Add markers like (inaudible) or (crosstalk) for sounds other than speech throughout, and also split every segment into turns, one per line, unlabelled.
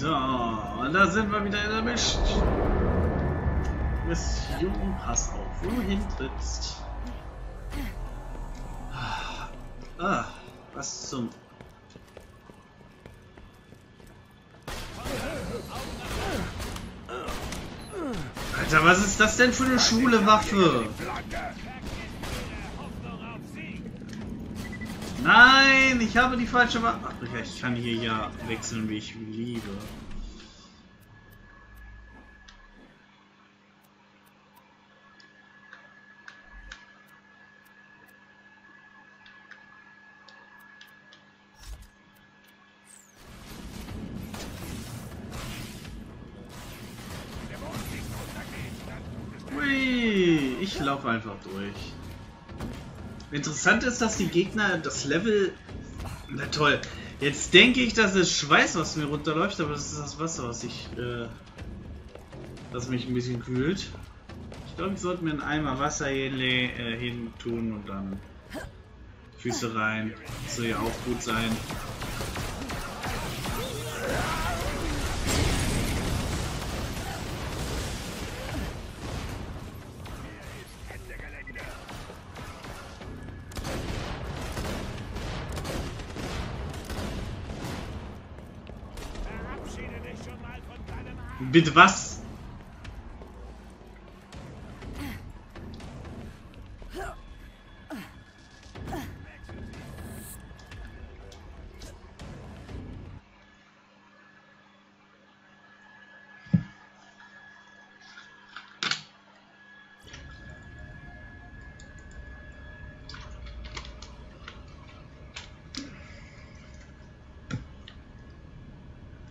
So, und da sind wir wieder in der Misch. Mission, pass auf, wohin trittst. Ah, was zum... Alter, was ist das denn für eine schwule Waffe? Nein, ich habe die falsche Waffe. Ach, ich kann hier ja wechseln, wie ich liebe. Hui, ich laufe einfach durch. Interessant ist, dass die Gegner das Level... Na toll. Jetzt denke ich, dass es Schweiß, was mir runterläuft, aber das ist das Wasser, was ich... Äh, was mich ein bisschen kühlt. Ich glaube, ich sollte mir einen Eimer Wasser hin, äh, hin tun und dann Füße rein. Das soll ja auch gut sein. Bitte was?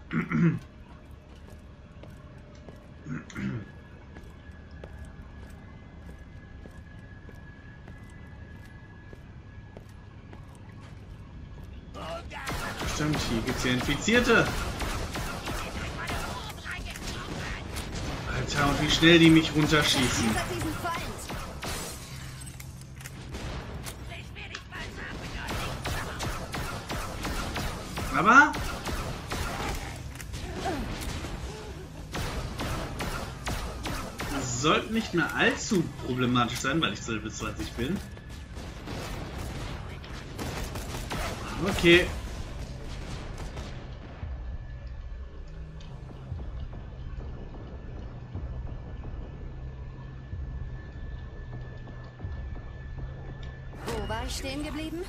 Stimmt, (clears throat) hier gibt's ja Infizierte. Alter, und wie schnell die mich runterschießen. Aber... Es sollte nicht mehr allzu problematisch sein, weil ich Level 20 bin. Okay.
War ich stehen geblieben?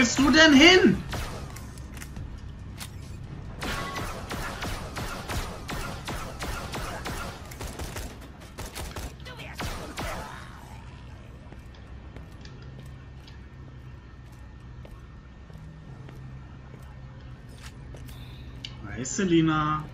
Willst du denn hin? Hi, Selina.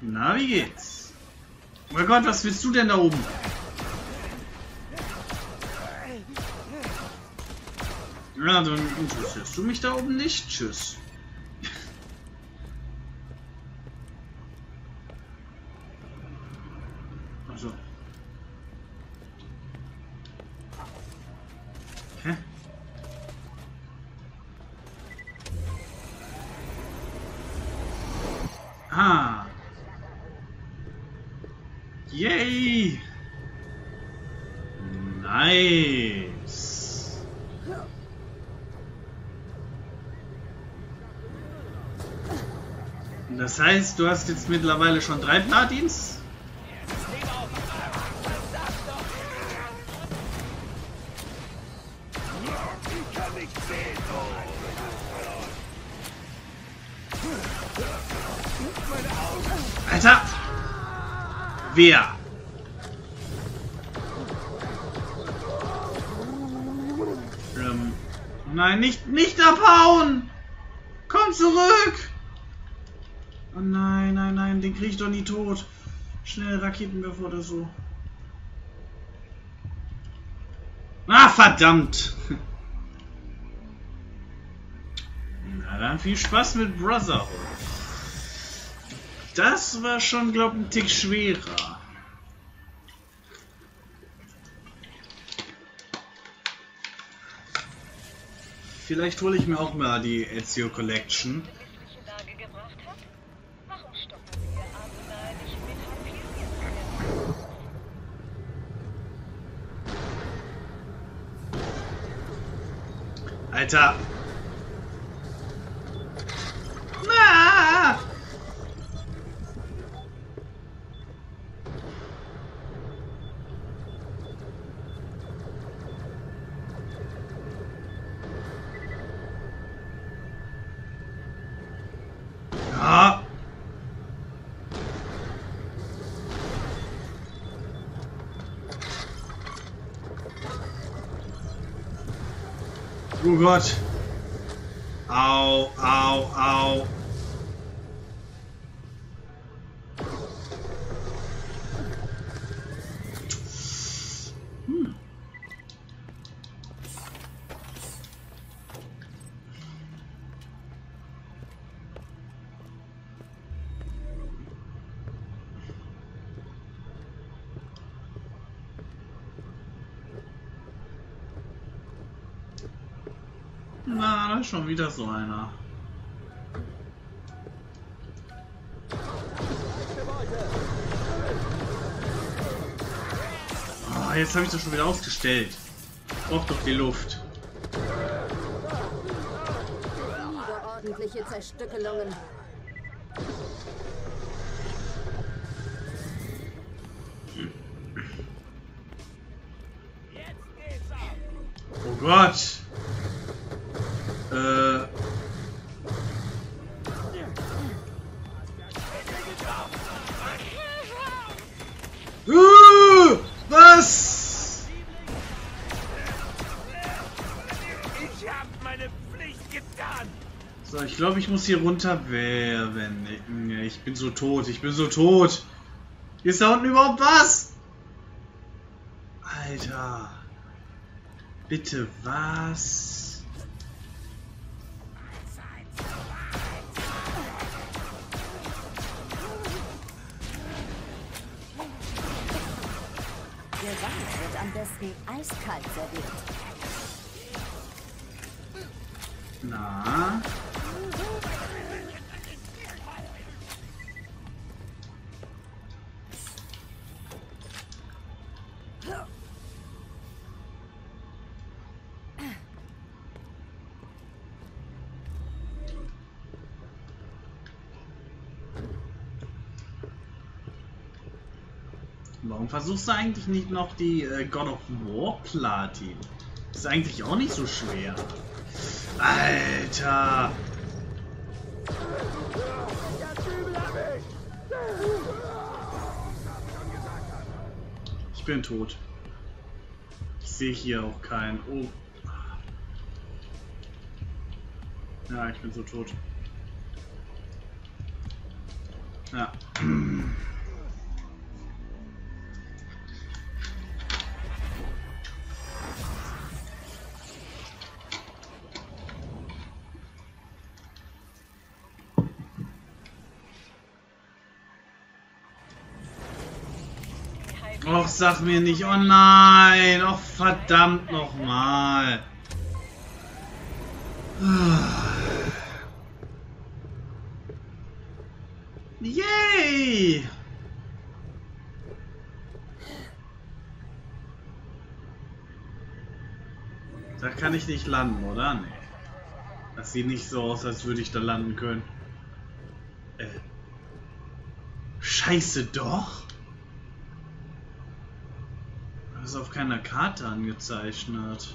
Na, wie geht's? Oh Gott, was willst du denn da oben? Ja, dann interessierst du mich da oben nicht. Tschüss. Ah. Yay! Nice. Das heißt, du hast jetzt mittlerweile schon drei Platins? Wer? Ähm, nein, nicht, nicht abhauen! Komm zurück! Oh nein, nein, nein, den krieg ich doch nie tot. Schnell Raketenwerfer oder so. Ah, verdammt! (laughs) Na dann viel Spaß mit Brotherhood. Das war schon, glaub ich, ein Tick schwerer. Vielleicht hole ich mir auch mal die Ezio Collection.
kritische
Oh Gott. Au, au, au. Na, da ist schon wieder so einer. Ah, jetzt habe ich das schon wieder ausgestellt. Braucht doch die Luft.
Überordentliche Zerstückelungen.
Äh. Uh, was?
Ich hab meine Pflicht getan.
So, ich glaube, ich muss hier runter. Wer, wenn ich bin so tot. Ich bin so tot. Ist da unten überhaupt was? Alter. Bitte was?
Gewalt wird am besten eiskalt serviert.
Na? Warum versuchst du eigentlich nicht noch die äh, God of War Platin? Ist eigentlich auch nicht so schwer. Alter! Ich bin tot. Ich sehe hier auch keinen. Oh. Ja, ich bin so tot. Ja. Och, sag mir nicht, oh nein, oh verdammt nochmal. Yay! Da kann ich nicht landen, oder? Nee. Das sieht nicht so aus, als würde ich da landen können. Äh. Scheiße, doch? Das ist auf keiner Karte angezeichnet.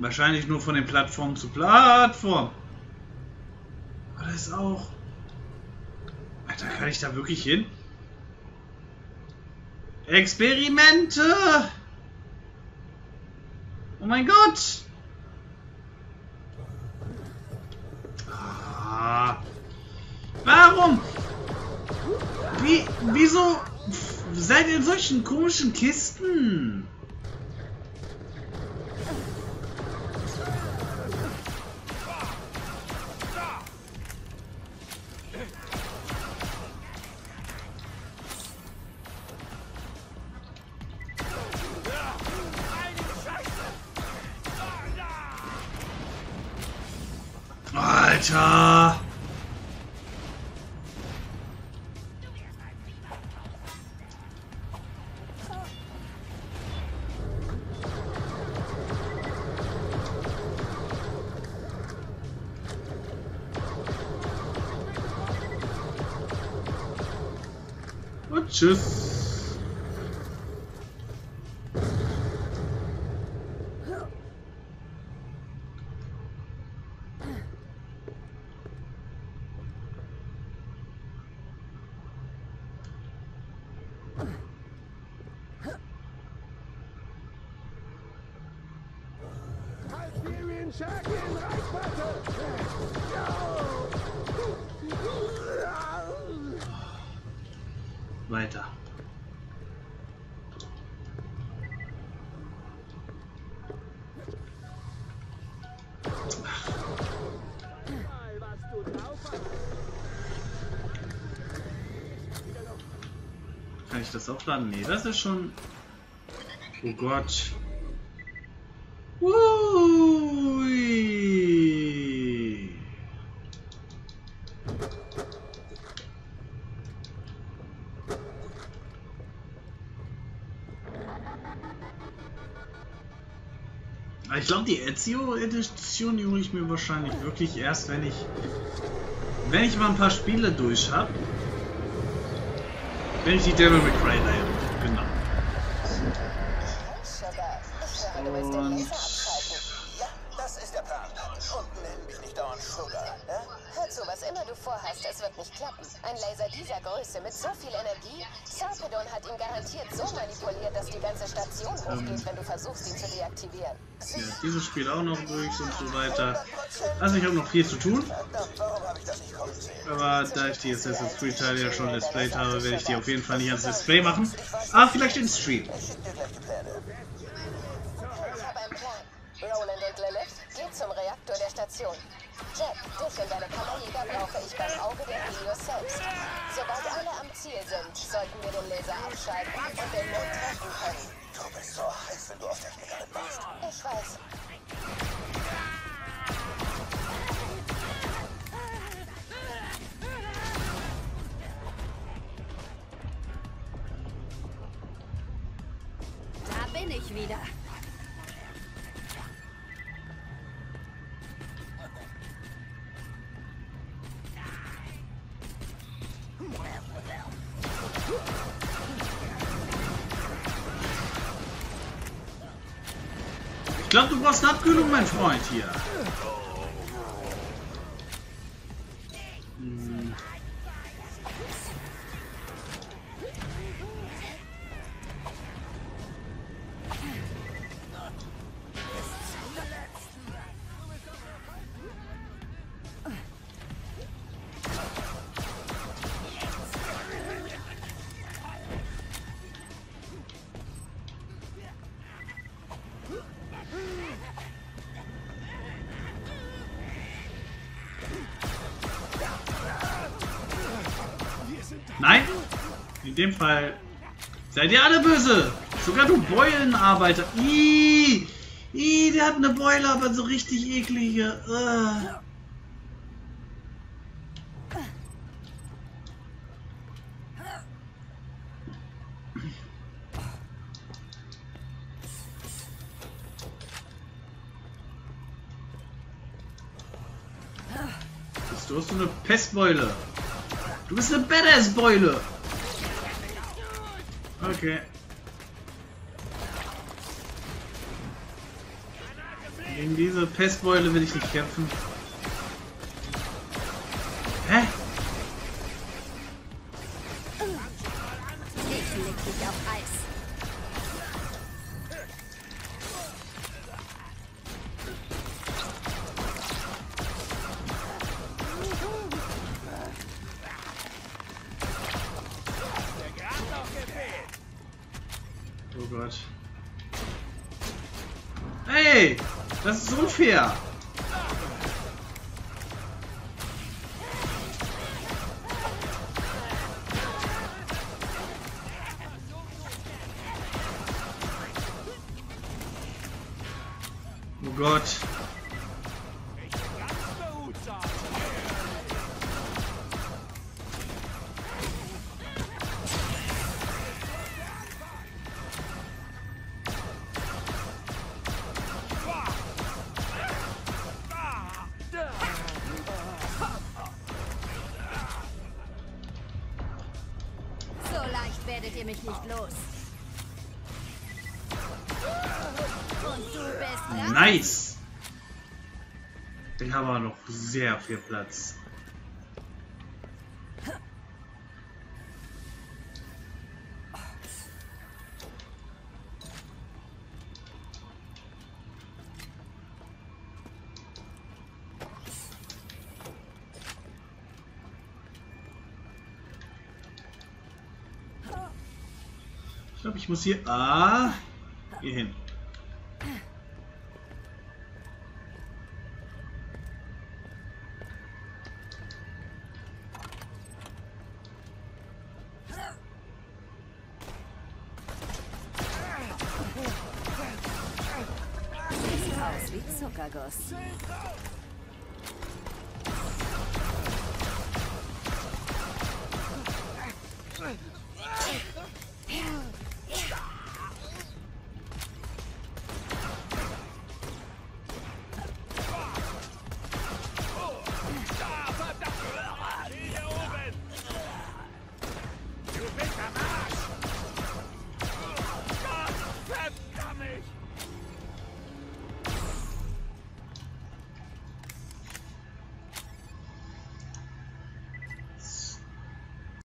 Wahrscheinlich nur von den Plattformen zu Plattform. Aber das ist auch. Alter, kann ich da wirklich hin? Experimente! Oh mein Gott! Ah. Warum? Wie, wieso seid ihr in solchen komischen Kisten? Alter! Tschüss. Kann ich das aufladen? Nee, das ist schon. Oh Gott. Ui. Aber Ich glaube, die Ezio-Edition hole ich mir wahrscheinlich wirklich erst, wenn ich wenn ich mal ein paar Spiele durch habe. Wenn ich die Devil May Cry Reihe genau.
Sugar, ich höre, du willst den
Und-
immer du vorhast, es wird nicht klappen. Ein Laser dieser Größe mit so viel Energie, Sarpedon hat ihn garantiert so manipuliert, dass die ganze Station hochgeht, wenn du versuchst, ihn zu deaktivieren.
Ja, dieses Spiel auch noch durch und so weiter. Also ich habe noch viel zu tun, aber da ich die Assassin's Creed Teile ja schon displayed habe, werde ich die auf jeden Fall nicht ans Display machen. Aber vielleicht im Stream.
Ich
habe einen Plan. Roland und Lilith, geht zum Reaktor der Station. Jack, dich und deine Kammerjäger brauche ich beim Auge der Helios selbst. Sobald alle am Ziel sind, sollten wir den Laser abschalten und den Mond treffen können.
Du bist so heiß, wenn du auf Technikerin machst.
Ich weiß.
Da bin ich wieder.
Glaube, du brauchst eine Abkühlung, mein Freund hier. In dem Fall seid ihr alle böse! Sogar du Beulenarbeiter! Ih! Ih, der hat eine Beule, aber so richtig eklige. Äh. Du hast so eine Pestbeule. Du bist eine Badass-Beule. Okay. Gegen diese Pestbeule will ich nicht kämpfen. Das ist unfair!
Mich nicht los.
Nice! Den haben wir noch sehr viel Platz. glaube, ich muss hier... Ah, hier hin.
Zuckerguss.